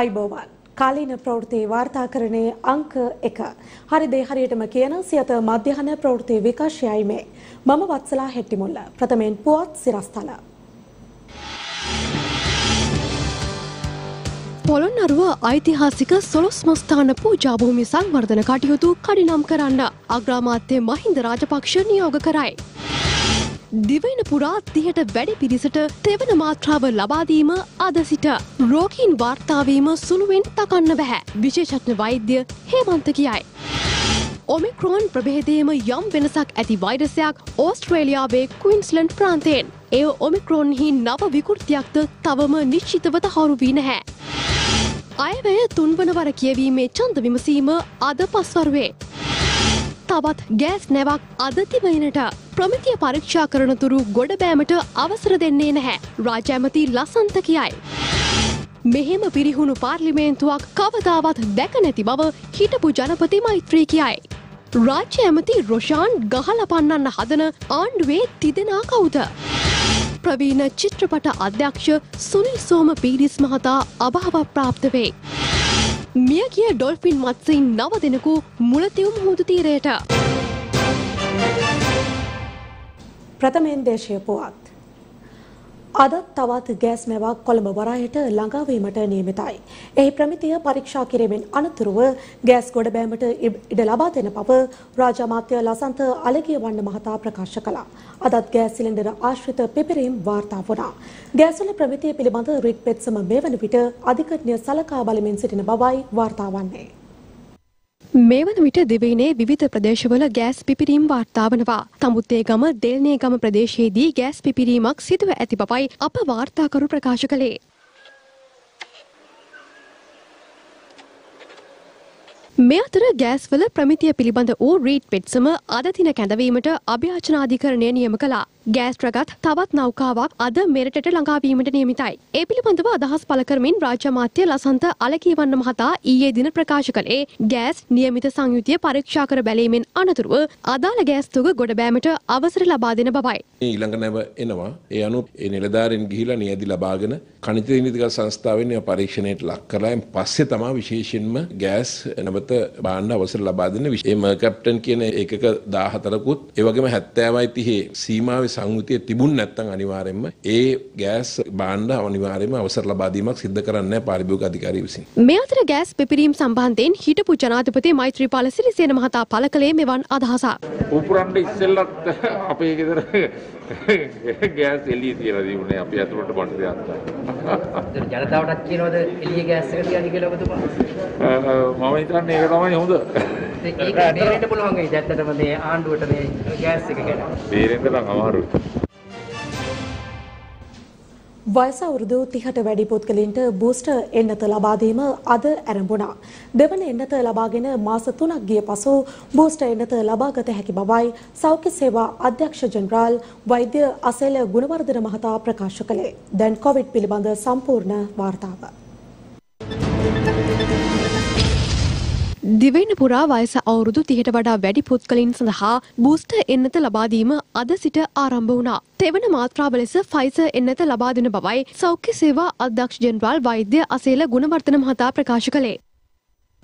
අයිබෝවන්. කාලීන ප්‍රවෘත්ති වාර්තාකරණයේ අංක එක. හරිදේ හරියටම කියන සියත මධ්‍යහන ප්‍රවෘත්ති විකාශයයි මේ. මම වත්සලා හෙට්ටිමුල්ල. ප්‍රථමයෙන් පුවත් සිරස්තල. පොළොන්නරුව ඓතිහාසික සොළොස් මස්ථාන පූජාභූමි සංවර්ධන කටයුතු කඩිනම් කරන්න. අග්‍රාමාත්‍ය මහින්ද රාජපක්ෂ නියෝග කරයි. දිවයින පුරා තිහට වැඩි පිරිසට තෙවන මාත්‍රාව ලබාදීම අද සිට රෝගීන් වාර්තාවීම සුළුවෙන් තකන්න බැහැ විශේෂඥ වෛද්‍ය හේමන්ත කියයි. ඔමික්‍රෝන් ප්‍රභේදයම යම් වෙනසක් ඇති වෛරසයක් ඕස්ට්‍රේලියාවේ කවින්ස්ලන්ඩ් ප්‍රාන්තයෙන් එය ඔමික්‍රෝන්හි නව විකෘතියක්ද තවම නිශ්චිතව තහවුරු වී නැහැ. අයවැය තුන්වන වර කියවීමේ චන්ද විමසීම අද පස්වරුවේ. තවත් ගෑස් නැවක් අද තිබයිනට ප්‍රමිතිය පරීක්ෂා කරනතුරු ගොඩබෑමට අවසර දෙන්නේ නැහැ රාජ ඇමති ලසන්ත කියයි. මෙහෙම පිරිහුණු පාර්ලිමේන්තුවක් කවදාවත් දැක නැති බව හිටපු ජනපති මෛත්‍රී කියයි. රාජ්‍ය ඇමති රොෂාන් ගහල පන්නන්න හදන ආණ්ඩුවේ තිදෙනා කවුද. ප්‍රවීණ චිත්‍රපට අධ්‍යක්ෂ සුනිල් සෝම පීරිස් මහතා අභාව ප්‍රාප්ත වේ. මිය කිය ඩොල්ෆින් මත්සයින් නව දෙනෙකු මුලතිවුම් මුහුදු තීරයට. ප්‍රථමයෙන් දේශය පුවත්. අදත් තවත් ගෑස් මැවක් කොළඹ වරායට ළඟාවීමට නියමිතයි. එහි ප්‍රමිතිය පරීක්ෂා කිරීමෙන් අනතුරුව ගෑස් ගොඩබෑමට ඉඩ ලබා දෙන බව රාජාමාත්‍ය ලසන්ත අලගිය වන්න මහතා ප්‍රකාශ කළා. අදත් ගෑස් සිලින්ඩර ආශ්‍රිත පිපිරීම් වාර්තා වුණා. ගෑස්වල ප්‍රමිතිය පිළිබඳ රික් පෙත්සම මේ වන විට අධිකරණය සලකා බලමින් සිටින බවයි වාර්තා වන්නේ. මේ වන විට දෙවයිනේ විවිධ ප්‍රදේශවල ගෑස් පිපිරීම් වාර්තා වනවා. තමුත්තේගම දෙල්නේගම ප්‍රදේශයේදී ගෑස් පිපිරීමක් සිදුව ඇති බවයි අප වාර්තාකරු ප්‍රකාශ කළේ. මේ අතර ගෑස්වල ප්‍රමිතිය පිළිබඳ වූ රීට් පෙට්සම අද දින කැඳවීමට අභ්‍යාචනාධිකරණය නියම කළා. ගෑස් රගත් තවත් නෞකාවක් අද මෙරටට ළඟාවීමට නියමිතයි. ඒ පිළිබඳව අදහස් පළ කරමින් රාජ්‍ය අමාත්‍ය ලසන්ත අලකීවන්න මහතා ඊයේ දින ප්‍රකාශ කළේ ගෑස් නියමිත සංයුතිය පරීක්ෂා කර බැලීමෙන් අනතුරුව අදාළ ගෑස් තුග ගොඩ බෑමට අවසර ලබා දෙන බවයි. ඊළඟ නැව එනවා. ඒ අනුව ඒ නිලධාරීන් ගිහිලා නියැදි ලබාගෙන කණිත නීතිගත සංස්ථාවෙන් ඒ පරීක්ෂණයට ලක් කරලා පස්සේ තමයි විශේෂයෙන්ම ගෑස් නැවත බාන්න අවසර ලබා දෙන්න. ඒ මර්කැප්ටන් කියන ඒකක 14කුත් ඒ වගේම 70යි 30 සීමාවේ සංයුතිය තිබුණ නැත්නම් අනිවාර්යයෙන්ම ඒ ගෑස් භාණ්ඩ අනිවාර්යයෙන්ම අවසර ලබා දීමක් සිදු කරන්නේ පාරිභෝගික අධිකාරිය විසින්. මේ අතර ගෑස් පිපිරීම් සම්බන්ධයෙන් හිටපු ජනාධිපති මෛත්‍රීපාල සිරිසේන මහතා පළ කළේ මෙවන් අදහසක්. උපුරන්ට ඉස්සෙල්ලත් අපේ ගෙදර ගෑස් එළිය තියලා තිබුණේ අපි අතුරට බඩු දෙයක්. ජනතාවටත් කියනවද එළිය ගෑස් එක තියන්න කියලා ඔබතුමා? මම හිතන්නේ ඒක තමයි හොඳ. ඒක බේරෙන්න පුළුවන් ඒ ඇත්තටම මේ ආණ්ඩුවට මේ ගෑස් එක ගැන. බේරෙන්න නම් අමාරුයි. වයස අවුරුදු 30ට වැඩි පුද්ගලයන්ට බූස්ටර් එන්නත ලබා දීම අද ආරම්භුණා. දෙවන එන්නත ලබාගෙන මාස 3ක් ගිය පසු බූස්ටර් එන්නත ලබාගත හැකි බවයි සෞඛ්‍ය සේවා අධ්‍යක්ෂ ජෙනරාල් වෛද්‍ය අසේල ගුණවර්ධන මහතා ප්‍රකාශ කළේ. දැන් කොවිඩ් පිළිබඳ සම්පූර්ණ වාර්තාව. දිවෙන පුරා වයස අවුරුදු තිහට වඩා වැඩි පුද්ගලින් සඳහා බූස්ට එන්නත ලබාදීම අද සිට ආරම්භ වුණා. තෙවන මාත්‍රාව ලෙස ෆයිස එන්නත ලබා දෙන බවයි සෞඛ්‍ය සේවා අධ්‍යක්ෂ ජෙනරාල් වෛද්‍ය අසේල ගුණවර්ධන මහතා ප්‍රකාශ කළේ.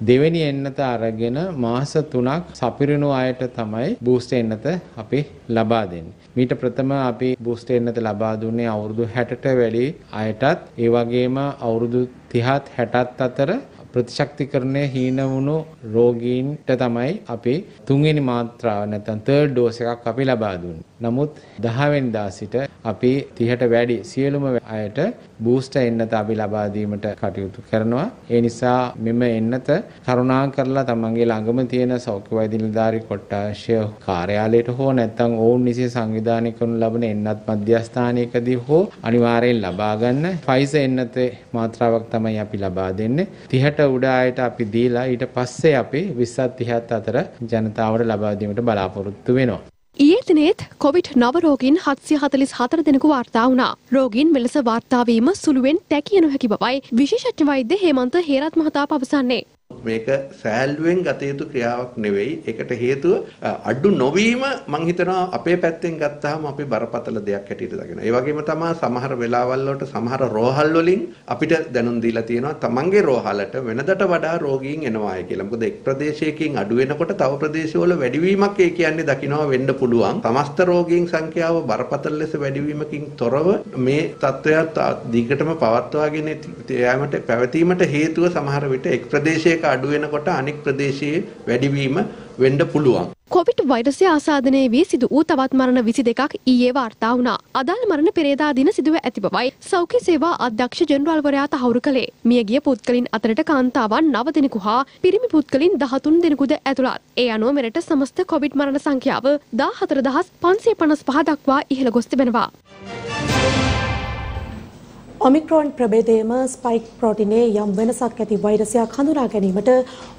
දෙවෙනි එන්නත අරගෙන මාස 3ක් සපිරණු අයට තමයි බූස්ට් එන්නත අපි ලබා දෙන්නේ. මීට ප්‍රථම අපි බූස්ට් එන්නත ලබා දුන්නේ අවුරුදු 60ට වැඩි අයටත් ඒ වගේම අවුරුදු 30ත් 60ත් අතර ප්‍රතිශක්තිකරණය හීන වුණු රෝගීන්ට තමයි අපි තුන්වෙනි මාත්‍රාව නැත්නම් තර්ඩ් ඩෝස් එකක් අපි ලබා දුන්නේ. නමුත් 10 වෙනිදා සිට අපි 30ට වැඩි සියලුම අයට බූස්ටර් එන්නත අපි ලබා දීමට කටයුතු කරනවා. ඒ නිසා මෙම එන්නත කරුණා කරලා තමන්ගේ ළඟම තියෙන සෞඛ්‍ය වෛද්‍ය නිලධාරී කොට්ටාශය කාර්යාලයට හෝ නැත්නම් ඔවුන් විසින් සංවිධානය කරනු ලබන එන්නත් මධ්‍යස්ථානයකදී හෝ අනිවාර්යෙන් ලබා ගන්න. ෆයිසර් එන්නතේ මාත්‍රාවක් තමයි අපි ලබා දෙන්නේ. 30ට උඩ අයට අපි දීලා ඊට පස්සේ අපි 20ත් 30ත් අතර ජනතාවට ලබා දීමට බලාපොරොත්තු වෙනවා. ඊයේ දිනේත් කොවිඩ් නව රෝගීන් 744 දෙනෙකු වාර්තා වුණා. රෝගීන් මෙලෙස වාර්තා වීම සුළුවෙන් තැකිය නොහැකි බවයි විශේෂඥ වෛද්‍ය හේමන්ත හේරත් මහතා පවසන්නේ. මේක සෑල්ුවෙන් ගත යුතු ක්‍රියාවක් නෙවෙයි. ඒකට හේතුව අ, අඩු නොවීම මං හිතනවා අපේ පැත්තෙන් ගත්තාම අපි බරපතල දෙයක් හැටියට දකිනවා. ඒ වගේම තමයි සමහර වෙලාවල් වලට සමහර රෝහල් වලින් අපිට දැනුම් දීලා තියෙනවා තමන්ගේ රෝහලට වෙනදට වඩා රෝගීන් එනවායි කියලා. මොකද එක් ප්‍රදේශයකින් අඩු වෙනකොට තව ප්‍රදේශවල වැඩිවීමක් ඒ කියන්නේ දකිනවා වෙන්න පුළුවන්. සමස්ත රෝගීන් සංඛ්‍යාව බරපතල ලෙස වැඩිවීමකින් තොරව මේ තත්ත්වයක් දිගටම පවත්වාගෙන යාමට පැවතීමට හේතුව සමහර විට එක් ප්‍රදේශයක අඩු වෙනකොට අනෙක් ප්‍රදේශයේ වැඩිවීම වෙන්න පුළුවන්. කොවිඩ් වෛරසය ආසාදනය වී සිදු වූ තවත් මරණ විසි දෙකක් ඊයේ වාර්තා වුණා. අදාළ මරණ පෙරේදා දින සිදුව ඇති බවයි සෞඛ්‍ය සේවා අධ්‍යක්ෂ ජනරාල්වරයා තහවුරු කළේ. මියගිය පුද්ගලින් අතරට කාන්තාවන් නව දෙනෙකු හා පිරිමි පුද්ගලින් දහතුන් දෙනෙකුද ඇතුළත්. ඒ අනුව මෙරට සමස්ත කොවිඩ් මරණ සංඛ්‍යාව දා හතර දහස් පන්සේ පනස් පහ දක්වා ඉහළ ගොස් තිබෙනවා. ඔමික්‍රෝන් ප්‍රභේදයේම ස්පයික් ප්‍රෝටිනේ යම් වෙනසක් ඇති වෛරසයක් හඳුනා ගැනීමට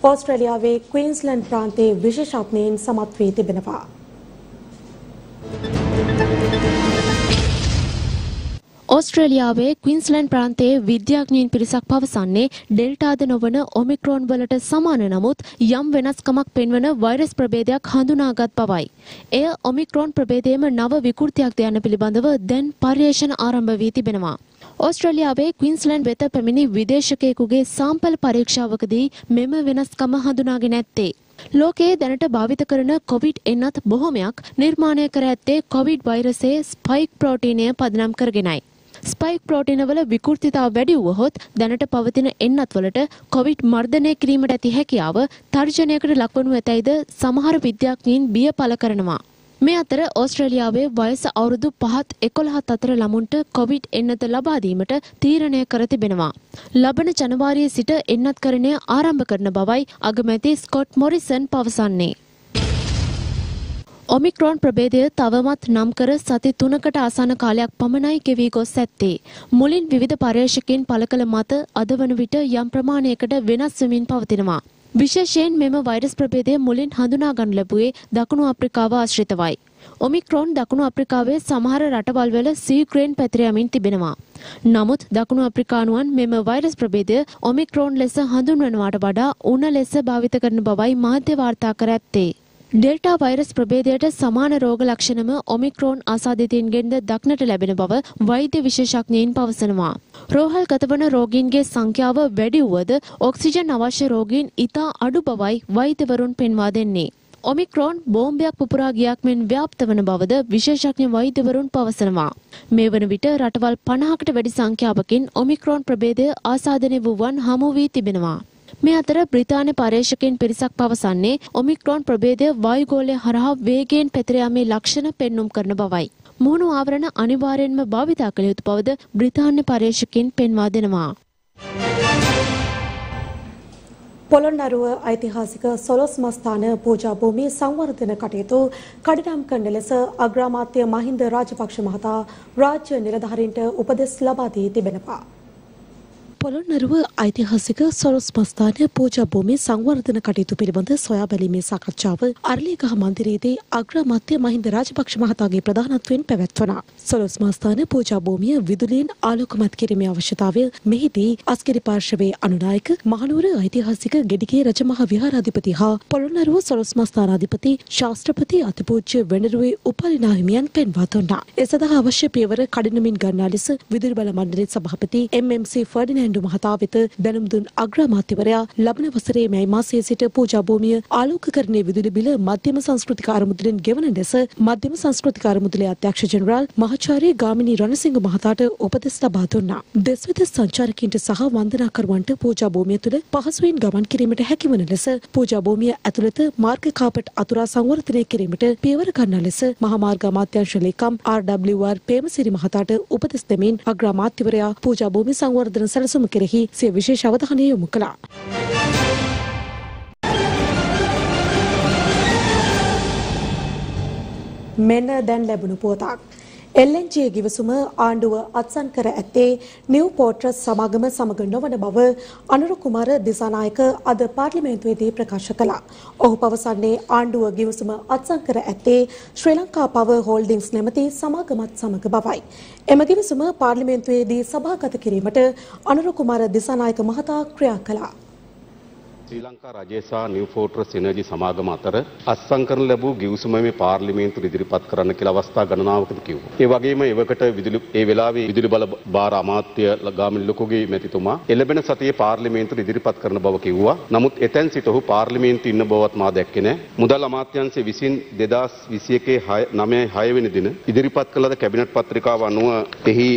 ඕස්ට්‍රේලියාවේ ක්වීන්ස්ලන්ඩ් ප්‍රාන්තයේ විශේෂඥයින් සමත් වී තිබෙනවා. ඕස්ට්‍රේලියාවේ ක්වින්ස්ලන්ඩ් ප්‍රාන්තයේ විද්‍යාඥයින් පිරිසක් පවසන්නේ ඩෙල්ටාද නොවන ඔමික්‍රෝන් වලට සමාන නමුත් යම් වෙනස්කමක් පෙන්වන වෛරස් ප්‍රභේදයක් හඳුනාගත් බවයි. එය ඔමික්‍රෝන් ප්‍රභේදයේම නව විකෘතියක්ද යන පිළිබඳව දැන් පර්යේෂණ ආරම්භ වී තිබෙනවා. ඕස්ට්‍රේලියාවේ ක්වින්ස්ලන්ඩ් වෙත පැමිණි විදේශකයෙකුගේ සාම්පල් පරීක්ෂාවකදී මෙම වෙනස්කම හඳුනාගෙන ඇත්තේ. ලෝකයේ දැනට භාවිත කරන කොවිඩ් එන්නත් බොහොමයක් නිර්මාණය කර ඇත්තේ කොවිඩ් වෛරසයේ ස්පයික් ප්‍රෝටීනය පදනම් කරගෙනයි. ස්පයික් ප්‍රෝටිනවල විකෘතිතාව වැඩි වුවහොත් දැනට පවතින එන්නත්වලට කොවිඩ් මර්ධනය කිරීමට ඇති හැකියාව තර්ජනයකට ලක්වනු ඇතැයිද සමහර විද්‍යාඥයින් බිය පළ කරනවා. මේ අතර ඕස්ට්‍රේලියාවේ වයස අවුරුදු පහත් එකොළහත් අතර ළමුන්ට කොවිඩ් එන්නත ලබා දීමට තීරණය කර තිබෙනවා. ලබන ජනවාරියේ සිට එන්නත්කරණය ආරම්භ කරන බවයි අගමැති ස්කොට් මොරිසන් පවසන්නේ. ඔමික්‍රෝන් ප්‍රභේදය තවමත් නම් කර සති තුනකට ආසන්න කාලයක් පමණයි ගෙවී ගොස් ඇත්තේ. මුලින් විවිධ පර්යේෂකයින් පළ කළ මත අද වන විට යම් ප්‍රමාණයකට වෙනස් වෙමින් පවතිනවා. විශේෂයෙන් මෙම වෛරස් ප්‍රභේදය මුලින් හඳුනා ගනු ලැබුවේ දකුණු අප්‍රිකාව ආශ්‍රිතවයි. ඔමික්‍රෝන් දකුණු අප්‍රිකාවේ සමහර රටවල් වල සීග්‍රේන් පැතිර යමින් තිබෙනවා. නමුත් දකුණු අප්‍රිකානුවන් මෙම වෛරස් ප්‍රභේදය ඔමික්‍රෝන් ලෙස හඳුන්වනවාට වඩා උණ ලෙස භාවිත කරන බවයි මාධ්‍ය වාර්තා කර ඇත්තේ. ඩෙල්ටා වෛරස් ප්‍රභේදයට සමාන රෝග ලක්ෂණම ඔමික්‍රෝන් ආසාදිතයින්ගෙන්ද දක්නට ලැබෙන බව වෛද්‍ය විශේෂඥයින් පවසනවා. රෝහල් ගතවන රෝගීන්ගේ සංඛ්‍යාව වැඩි වුවද ඔක්සිජන් අවශ්‍ය රෝගීන් ඉතා අඩු බවයි වෛද්‍යවරුන් පෙන්වා දෙන්නේ. ඔමික්‍රෝන් බෝම්බයක් පුපුරා ගියක් මෙන් ව්‍යාප්ත වන බවද විශේෂඥ වෛද්‍යවරුන් පවසනවා. මේ වන විට රටවල් 50කට වැඩි සංඛ්‍යාවකින් ඔමික්‍රෝන් ප්‍රභේදය ආසාදනය වූවන් හමු වී තිබෙනවා. මේ අතර බ්‍රිතාන්‍ය පර්යේෂකයන් පිරිසක් පවසන්නේ ඔමික්‍රෝන් ප්‍රභේදය වායුගෝලය හරහා වේගයෙන් පැතිර යාමේ ලක්ෂණ පෙන්눔 කරන බවයි. මුහුණු ආවරණ අනිවාර්යෙන්ම භාවිතා කළ යුතු බවද බ්‍රිතාන්‍ය පර්යේෂකයන් පෙන්වා දෙනවා. පොළොන්නරුව ඓතිහාසික සොළොස් මස්ථාන පූජා භූමි සංවර්ධන කටයුතු කඩිනම් කරන ලෙස අග්‍රාමාත්‍ය මහින්ද රාජපක්ෂ මහතා රාජ්‍ය නිලධාරීන්ට උපදෙස් ලබා දී තිබෙනවා. පොළොන්නරුව ඓතිහාසික සොරොස් මස්ථාන පූජා භූමි සංවර්ධන කටයුතු පිළිබඳ සොයා බැලීමේ සාකච්ඡාව අරලියගහ මන්දිරයේදී අග්‍රාමාත්‍ය මහින්ද රාජපක්ෂ මහතාගේ ප්‍රධානත්වයෙන් පැවැත්වුණා. සොරොස් මස්ථාන පූජා භූමිය විදුලියෙන් ආලෝකමත් කිරීමේ අවශ්‍යතාවය මෙහිදී අස්ගිරි පාර්ශවයේ අනුනායක මහනුවර ඓතිහාසික ගෙඩිගේ රජමහා විහාරාධිපති හා පොළොන්නරුව සොරොස් මස්ථානාධිපති ශාස්ත්‍රපති අතිපූජ්‍ය වෙනරුවේ උපලිනා හිමියන් පෙන්වා දුන්නා. ඒ සඳහා අවශ්‍ය පියවර කඩිනමින් ගන්නා ලෙස විදුලි බල මණ්ඩලයේ සභාපති MMC ෆර්ඩිනෑන්ඩ් ආණ්ඩු මහතා වෙත දැනුම් දුන් අග්‍රාමාත්‍යවරයා ලබන වසරේ මැයි මාසයේ සිට පූජා භූමිය ආලෝකකරණයේ විදුලි බිල මධ්‍යම සංස්කෘතික අරමුදලෙන් ගෙවන ලෙස මධ්‍යම සංස්කෘතික අරමුදලේ අධ්‍යක්ෂ ජෙනරාල් මහාචාර්ය ගාමිණී රණසිංහ මහතාට උපදෙස් ලබා දුන්නා. දෙස්විද සංචාරකීන්ට සහ වන්දනාකරුවන්ට පූජා භූමිය තුළ පහසුවෙන් ගමන් කිරීමට හැකිවන ලෙස පූජා භූමිය ඇතුළත මාර්ග කාපට් අතුරා සංවර්ධනය කිරීමට පියවර ගන්නා ලෙස මහාමාර්ග අමාත්‍යාංශ ලේකම් RWR පේමසිරි මහතාට උපදෙස් දෙමින් අග්‍රාමාත්‍යවරයා පූජා භූමි සංවර්ධන සැලසුම් සැලසුම කෙරෙහි සිය විශේෂ අවධානය යොමු කළා. මෙන්න දැන් ලැබුණු පුවතක්. LNG ගිවිසුම ආණ්ඩුව අත්සන් කර ඇත්තේ නිව් පෝට්‍රස් සමාගම සමග නොවන බව අනුර කුමාර දිසානායක අද පාර්ලිමේන්තුවේදී ප්‍රකාශ කළා. ඔහු පවසන්නේ ආණ්ඩුව ගිවිසුම අත්සන් කර ඇත්තේ ශ්‍රී ලංකා පවර් හෝල්ඩින්ග්ස් නැමැති සමාගමත් සමග බවයි. එම ගිවිසුම පාර්ලිමේන්තුවේදී සභාගත කිරීමට අනුර කුමාර දිසානායක මහතා ක්‍රියා කළා. ශ්‍රී ලංකා රජය සහ නිව් ෆෝට්‍රස් එනර්ජි සමාගම අතර අත්සන් කරන ලැබූ ගිවිසුම මේ පාර්ලිමේන්තුවට ඉදිරිපත් කරන්න කියලා අවස්ථා ගණනාවකදී කිව්වා. ඒ වගේම එවකට විදුලි ඒ වෙලාවේ විදුලි බල භාර අමාත්‍ය ගාමිණි ලොකුගේ මැතිතුමා එළබෙන සතියේ පාර්ලිමේන්තුවට ඉදිරිපත් කරන බව කිව්වා. නමුත් එතෙන් සිට ඔහු පාර්ලිමේන්තුවේ ඉන්න බවත් මා දැක්කේ නැහැ. මුදල් අමාත්‍යාංශය විසින් 2021 9 6 වෙනි දින ඉදිරිපත් කළ කැබිනට් පත්‍රිකාව අනුව එහි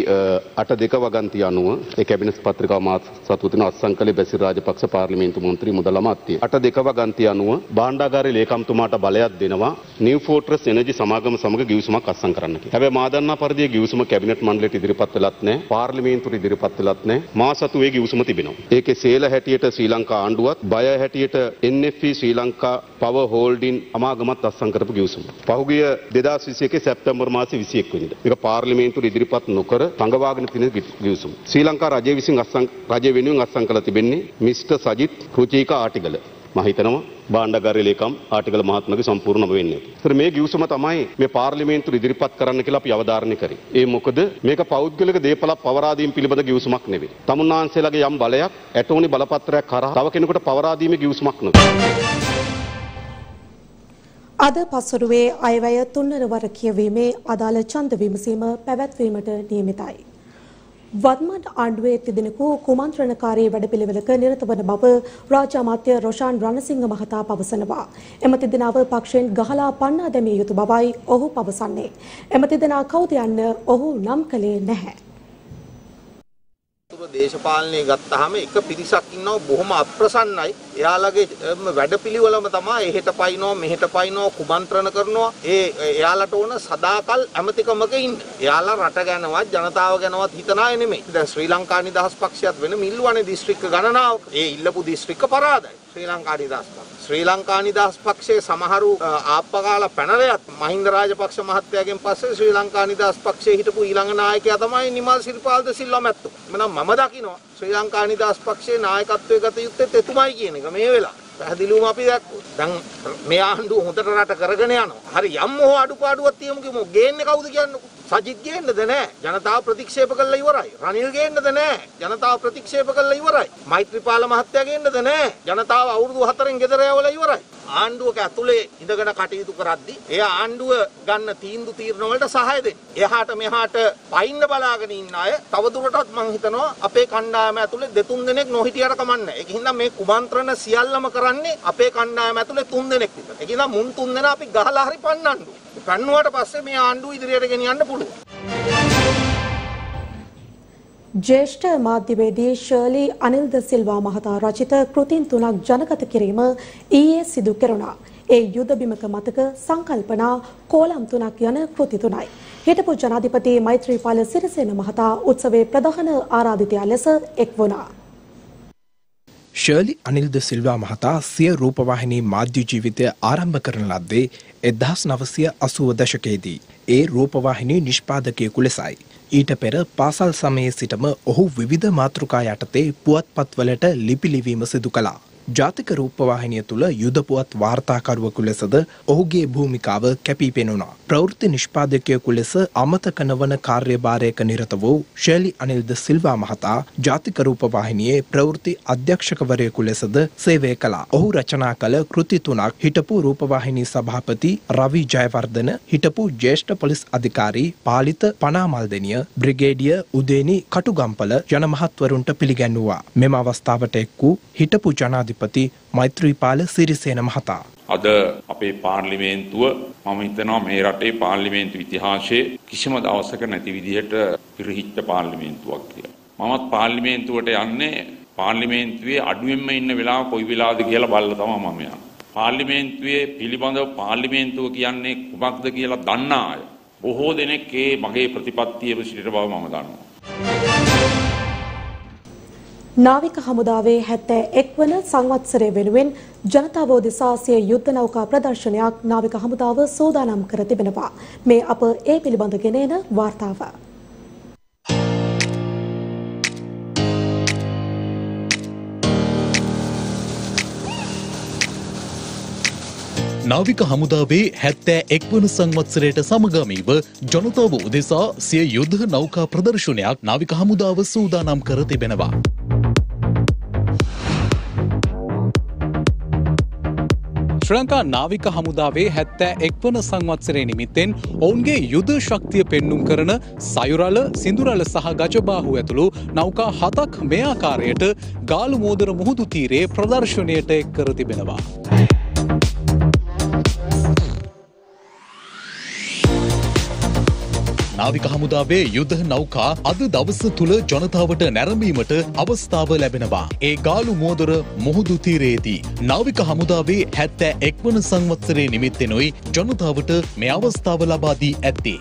අට දෙක වගන්තිය අනුව ඒ කැබිනට් පත්‍රිකාව මා සතු වෙන අත්සන් කළේ බැසිල් රාජපක්ෂ පාර්ලිමේන්තු මන්ත්‍රී මුදල් අමාත්‍ය. අට දෙක වගන්තිය අනුව භාණ්ඩාගාරයේ ලේකම්තුමාට බලයක් දෙනවා නිව් ෆෝට්‍රස් එනර්ජි සමාගම සමග ගිවිසුමක් අත්සන් කරන්න කියලා. හැබැයි මා දන්නා පරිදි ගිවිසුම කැබිනට් මණ්ඩලයට ඉදිරිපත් වෙලත් නැහැ. පාර්ලිමේන්තුවට ඉදිරිපත් වෙලත් නැහැ. මා සතු ඒ ගිවිසුම තිබෙනවා. ඒකේ සේල හැටියට ශ්‍රී ලංකා ආණ්ඩුවත් බය හැටියට NFE Sri Lanka power holding අමාගමත් අත්සන් කරපු ගිවිසුම. පහුගිය 2021 සැප්තැම්බර් මාසේ 21 වෙනිදා. මේක පාර්ලිමේන්තුවට ඉදිරිපත් නොකර තඟවාගෙන තියෙන ගිවිසුම. ශ්‍රී ලංකා රජය විසින් අත්සන් රජය වෙනුවෙන් අත්සන් කළ තිබෙන්නේ මිස්ටර් සජිත් රුචිකා ආටිගල. මම හිතනවා බාණ්ඩාගාරයේ ලේකම් ආටිගල මහත්මයාගේ සම්පූර්ණ නම වෙන්නේ. ඒතර මේ ගිවිසුම තමයි මේ පාර්ලිමේන්තුව ඉදිරිපත් කරන්න කියලා අපි අවධාරණය කරේ. ඒ මොකද මේක පෞද්ගලික දේපල පවරාදීම් පිළිබඳ ගිවිසුමක් නෙවෙයි. තමුන්නාන්සේලාගේ යම් බලයක් ඇටෝනි බලපත්‍රයක් කරා තව කෙනෙකුට පවරාදීමේ ගිවිසුමක් නෙවෙයි. අද පසුරුවේ අයවැය තුන්නර වර කියවීමේ අදාළ ඡන්ද විමසීම පැවැත්වීමට නියමිතයි. වත්මන් ආණ්ඩුවේ තිදෙනෙකු කුමන්ත්‍රණකාරී වැඩපිළිවෙලක නිරත වන බව රාජ්‍ය අමාත්‍ය රොෂාන් රණසිංහ මහතා පවසනවා. එම තිදෙනාව පක්ෂයෙන් ගහලා පන්නා දැමිය යුතු බවයි ඔහු පවසන්නේ. එම තිදෙනා කවුද යන්න ඔහු නම් කළේ නැහැ. දේශපාලනය ගත්තාම එක පිරිසක් ඉන්නවා බොහොම අප්‍රසන්නයි. එයාලගේ වැඩපිළිවෙලම තමයි එහෙට පයින්නවා මෙහෙට පයින්නවා කුමන්ත්‍රණ කරනවා. ඒ එයාලට ඕන සදාකල් ඇමතිකමක ඉන්න. එයාලා රට ගැනවත් ජනතාව ගැනවත් හිතන අය නෙමෙයි. දැන් ශ්‍රී ලංකා නිදහස් පක්ෂයත් වෙන මිල්ලුවනේ දිස්ත්‍රික්ක ගණනාවක. ඒ ඉල්ලපු දිස්ත්‍රික්ක පරාදයි. ශ්‍රී ලංකා නිදහස් පක්ෂ. ශ්‍රී ලංකා නිදහස් පක්ෂයේ සමහරු ආප්පකාලා පැනලයත් මහින්ද රාජපක්ෂ මහත්තයාගෙන් පස්සේ ශ්‍රී ලංකා නිදහස් පක්ෂයේ හිටපු ඊළඟ නායකයා තමයි නිමල් සිරිපාල්ද සිල්වා මැත්තෝ. මනම් මම දකිනවා ශ්‍රී ලංකා නිදහස් පක්ෂයේ නායකත්වයේ ගත යුත්තේ එතුමයි කියන එක මේ වෙලාව. පැහැදිලිවම අපි දැක්කෝ. දැන් මේ ආණ්ඩුව හොඳට රට කරගෙන යනවා. හරි යම් මොහ අඩුපාඩුවක් තියමු කිව්වොත් ගේන්නේ කවුද කියන්නකෝ. සජිත් ගේන්නද නැහැ. ජනතාව ප්‍රතික්ෂේප කළා ඉවරයි. රනිල් ගේන්නද නැහැ. ජනතාව ප්‍රතික්ෂේප කළා ඉවරයි. මෛත්‍රීපාල මහත්තයා ගේන්නද නැහැ. ජනතාව අවුරුදු 4න් ගෙදර යවලා ඉවරයි. ආණ්ඩුවක ඇතුලේ ඉඳගෙන කටයුතු කරද්දී එය ආණ්ඩුව ගන්න තීන්දුව තීරණ වලට සහාය දෙන්න. එහාට මෙහාට පයින්න බලාගෙන ඉන්න අය තවදුරටත් මම හිතනවා අපේ කණ්ඩායම ඇතුලේ දෙතුන් දෙනෙක් නොහිටියට කමන්නේ. ඒක හින්දා මේ කුමන්ත්‍රණ සියල්ලම කරන්නේ අපේ කණ්ඩායම ඇතුලේ තුන් දෙනෙක් විතර. ඒක හින්දා මුන් තුන් දෙනා අපි ගහලා හරි පන්නන්නු. පන්නුවට පස්සේ මේ ආණ්ඩුව ඉදිරියට ගෙනියන්න පුළුවන්. ජේෂ්ඨ මාධ්‍යවේදී ශර්ලි අනිල්ද සිල්වා මහතා රචිත කෘතින් තුනක් ජනගත කිරීම ඊයේ සිදු කෙරුණා. ඒ යුද බිමක මතක සංකල්පනා කෝලම් තුනක් යන කෘති තුනයි. හිටපු ජනාධිපති මෛත්‍රීපාල සිරිසේන මහතා උත්සවයේ ප්‍රධාන ආරාධිතයා ලෙස එක් වුණා. ශර්ලි අනිල්ද සිල්වා මහතා සිය රූපවාහිනී මාධ්‍ය ජීවිතය ආරම්භ කරන ලද්දේ එදහස් නවසය අසුව දශකයේදී. ඒ රූපවාහිනී නිෂ්පාදකයකු ලෙසයි. ඊට පෙර පාසල් සමයේ සිටම ඔහු විවිධ මාතෘකා යටතේ පුවත්පත්වලට ලිපිලිවීම සිදු කළා. ජාතික රූපවාහිනිය තුළ යුදපුවත් වාර්තාකරුවකු ලෙසද ඔහුගේ භූමිකාව කැපී පෙනුණා. ප්‍රවෘත්ති නිෂ්පාදකයකු ලෙස අමතක නොවන කාර්යභාරයක නිරත වූ ශේලි අනිල්ද සිල්වා මහතා ජාතික රූපවාහිනියේ ප්‍රවෘත්ති අධ්‍යක්ෂකවරයෙකු ලෙසද සේවය කළා. ඔහු රචනා කළ කෘති තුනක් හිටපු රූපවාහිනී සභාපති රවි ජයවර්ධන හිටපු ජේෂ්ඨ පොලිස් අධිකාරී පාලිත පනාමල්දනිය බ්‍රිගේඩිය උදේනි කටුගම්පල යන මහත්වරුන්ට පිළිගැන්වුවා. මෙම අවස්ථාවට එක් වූ හිටපු ජනාධිපති මෛත්‍රීපාල සිරිසේන මහතා. අද අපේ පාර්ලිමේන්තුව මම හිතනවා මේ රටේ පාර්ලිමේන්තු ඉතිහාසයේ කිසිම දවසක නැති විදිහට පිරිහිච්ච පාර්ලිමේන්තුවක් කියලා. මමත් පාර්ලිමේන්තුවට යන්නේ පාර්ලිමේන්තුවේ අඩුවෙන්ම ඉන්න වෙලාව කොයි වෙලාවද කියලා බලලා තමයි මම යන්නේ. පාර්ලිමේන්තුවේ පිළිබඳව පාර්ලිමේන්තුව කියන්නේ කුමක්ද කියලා දන්න අය බොහෝ දෙනෙක් ඒ මගේ ප්‍රතිපත්තියේ සිටින බව මම දන්නවා. නාවික හමුදාවේ හැත්තෑ එක් වන සංවත්සරය වෙනුවෙන් ජනතාවෝ දෙසාසිය යුද්ධ නෞකා ප්‍රදර්ශනයක් නාවික හමුදාව සූදානම් කර තිබෙනවා. මේ අප ඒ පිළිබඳ ගෙනෙන වාර්තාව. නාවික හමුදාවේ හැත්තෑ එක්වන සංවත්සරයට සමගාමීව ජනතාව උදෙසා සිය යුද්ධ නෞකා ප්‍රදර්ශනයක් නාවික හමුදාව සූදානම් කර තිබෙනවා. ශ්‍ර ලංකා නාවික හමුදාවේ හැත්තෑ එක්වන සංවත්සරේ නිමිත්තෙන් ඔවුන්ගේ යුද ශක්තිය පෙන්නුම් කරන සයුරල සිදුරල සහ ගජබාහු ඇතුළු නෞකා හතක් මෙයාකාරයට ගාලු මෝදර මුහුදු තීරයේ ප්‍රදර්ශනයට එක් කර තිබෙනවා. නාවික හමුදාවේ යුද නෞකා අද දවස තුළ ජනතාවට නැරඹීමට අවස්ථාව ලැබෙනවා. ඒ ගාලු මෝදර මුහුදු තීරයේදී. නාවික හමුදාවේ හැත්තෑ එක්වන සංවත්සරේ නිමිත්තෙනුයි ජනතාවට මේ අවස්ථාව ලබාදී ඇත්තේ.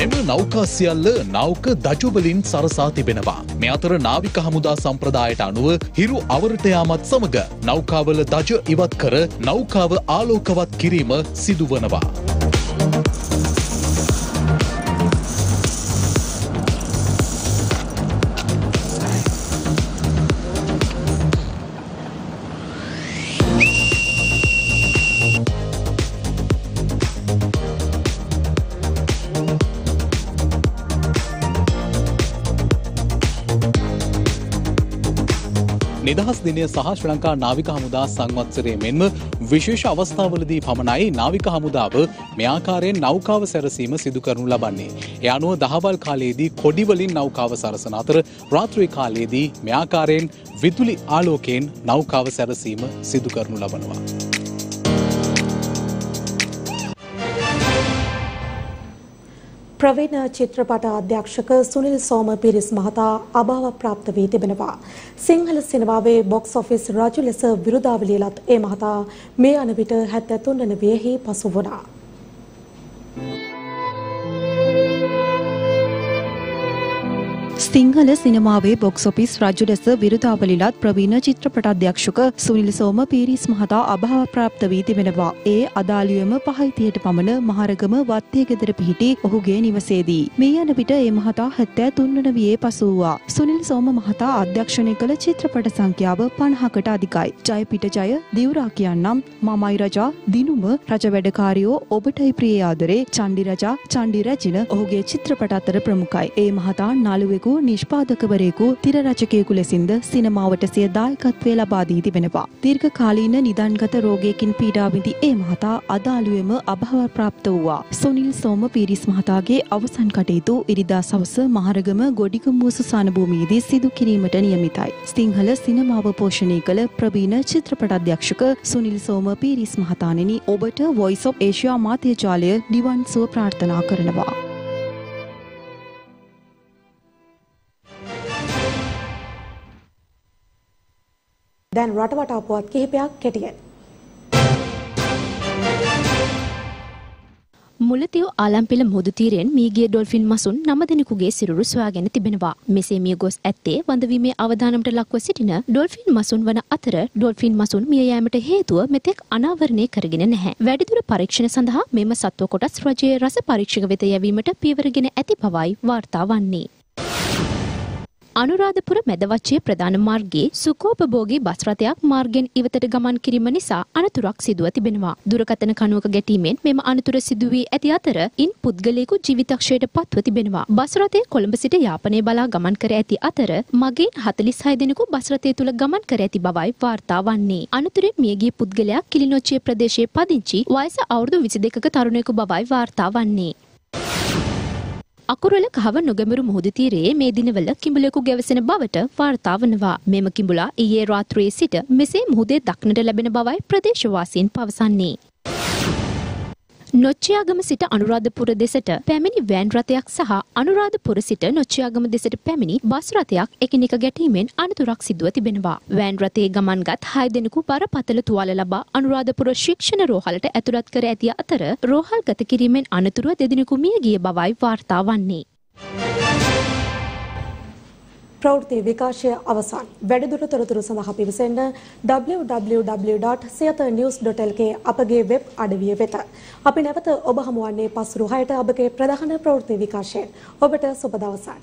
මෙම නෞකා සියල්ල නෞක දජුවලින් සරසා තිබෙනවා. මේ අතර නාවික හමුදා සම්ප්‍රදායට අනුව හිරු අවරට යාමත් සමග නෞකාවල දජ ඉවත් කර නෞකාව ආලෝකවත් කිරීම සිදුවනවා. නිදහස් දිනය සහ ශ්‍ර ලංකා නාවික හමුදා සංවත්සරය මෙන්ම විශේෂ අවස්ථාවලදී පමණයි නාවික හමුදාව මෙයාකාරයෙන් නෞකාව සැරසීම සිදු කරනු ලබන්නේ. ඒ අනුව දහවල් කාලයේදී කොඩිවලින් නෞකාව සරසන අතර රාත්‍රී කාලයේදී මෙයාකාරයෙන් විදුලි ආලෝකයෙන් නෞකාව සැරසීම සිදු කරනු ලබනවා. ප්‍රවීණ චිත්‍රපට අධ්‍යක්ෂක සුනිල් සෝම පිරිස් මහතා අභාව ප්‍රාප්ත වී තිබෙනවා. සිංහල සිනමාවේ බොක්ස් ඔෆිස් රජු ලෙස විරුදාවලිය ලත් ඒ මහතා මේ අන විට 73 වන වියෙහි පසු වුණා. සිංහල සිනමාවේ බොක්ස් ඔපිස් රජු ලෙස විරුදාවලිලත් ප්‍රවීණ චිත්‍රපට අධ්‍යක්ෂක සුනිල් සෝම පීරිස් මහතා අභාව ප්‍රාප්ත වී තිබෙනවා. ඒ අදාළියම පහයිතියට පමණ මහරගම වත්තේ ගෙදර පිහිටි ඔහුගේ නිවසේදී. මේ යන විට ඒ මහතා 73 වන වියේ පසු වූවා. සුනිල් සෝම මහතා අධ්‍යක්ෂණය කළ චිත්‍රපට සංඛ්‍යාව 50කට අධිකයි. ජය පිට ජය, දිවුරා කියන්නම්, මමයි රජා, දිනුම, රජ වැඩකාරියෝ ඔබටයි ප්‍රිය ආදරේ, චණ්ඩි රජා, චණ්ඩි රැජින ඔහුගේ චිත්‍රපට අතර ප්‍රමුඛයි. ඒ මහතා නළුවෙකු නිෂ්පාදකවරයෙකු තිර රචකයෙකු ලෙසින්ද සිනමාවට සිය දායකත්වය ලබා දී තිබෙනවා. දීර්ඝ කාලීන නිදන්ගත රෝගයකින් පීඩා විඳි ඒ මහතා අදාළුවෙම අභාව ප්‍රාප්ත වූවා. සුනිල් සෝම පීරිස් මහතාගේ අවසන් කටයුතු ඉරිදා සවස මහරගම ගොඩිගමුව සුසාන භූමියේදී සිදු කිරීමට නියමිතයි. සිංහල සිනමාව පෝෂණය කළ ප්‍රවීණ චිත්‍රපට අධ්‍යක්ෂක සුනිල් සෝම පීරිස් මහතාණෙනි ඔබට වොයිස් ඔෆ් ඒෂියා මාධ්‍ය ජාලය නිවන් සුව ප්‍රාර්ථනා කරනවා. දැන් රටවටා පුවත් කිහිපයක් කෙටියෙන්. මුලතිව් ආලම්පිල මුහුදු තීරයෙන් මීගිය ඩොල්ෆින් මසුන් නම දෙනෙකුගේ සිරුරු සොයාගෙන තිබෙනවා. මෙසේ මිය ගොස් ඇත්තේ වඳවීමේ අවධානමට ලක්ව සිටින ඩොල්ෆින් මසුන් වන අතර ඩොල්ෆින් මසුන් මිය යෑමට හේතුව මෙතෙක් අනාවරණය කරගෙන නැහැ. වැඩිදුර පරීක්ෂණ සඳහා මෙම සත්ව කොටස් රජයේ රස පරීක්ෂක වෙත යැවීමට පියවරගෙන ඇති බවයි වාර්තා වන්නේ. අනුරාධපුර මැදවච්චේ ප්‍රධාන මාර්ගයේ සුකෝපභෝගී බස් රථයක් මාර්ගෙන් ඉවතට ගමන් කිරීම නිසා අනතුරක් සිදුව තිබෙනවා. දුරකථන කණුවක ගැටීමෙන් මෙම අනතුර සිදු වී ඇති අතර ඉන් පුද්ගලයෙකු ජීවිතක්ෂයට පත්ව තිබෙනවා. බස් රථය කොළඹ සිට යාපනය බලා ගමන් කර ඇති අතර මගින් 46 දෙනෙකු බස් රථය තුල ගමන් කර ඇති බවයි වාර්තා වන්නේ. අනතුරෙන් මියගිය පුද්ගලයා කිලිනොච්චිය ප්‍රදේශයේ පදිංචි වයස අවුරුදු 22ක තරුණයෙකු බවයි වාර්තා වන්නේ. අකුරල කහව නොගැඹුරු මුහුදු තීරයේ මේ දිනවල කිඹුලෙකු ගැවසෙන බවට වාර්තා වනවා. මෙම කිඹුලා ඊයේ රාත්‍රියේ සිට මෙසේ මුහුදේ දක්නට ලැබෙන බවයි ප්‍රදේශවාසීන් පවසන්නේ. නොච්චයාගම සිට අනුරාධපුර දෙසට පැමිණි වෑන් රථයක් සහ අනුරාධපුර සිට නොච්චයාගම දෙසට පැමිණි බස් රථයක් එකිනෙක ගැටීමෙන් අනතුරක් සිදුව තිබෙනවා. වෑන් රථයේ ගමන්ගත් හය දෙනෙකු බරපතල තුවාල ලබා අනුරාධපුර ශික්ෂණ රෝහලට ඇතුළත් කර ඇති අතර රෝහල් ගත කිරීමෙන් අනතුරුව දෙදෙනෙකු මිය ගිය බවයි වාර්තා වන්නේ. ප්‍රවෘත්ති විකාශය අවසන් වැඩිදුර තොරතුරු සඳහා පිවිසෙන්න www.siyathnews.lk අපගේ වෙබ් අඩවිය වෙත. අපි නැවත ඔබ හමුවන්නේ පසුරු 6ට අපගේ ප්‍රධාන ප්‍රවෘත්ති විකාශයෙන්. ඔබට සුබ දවසක්.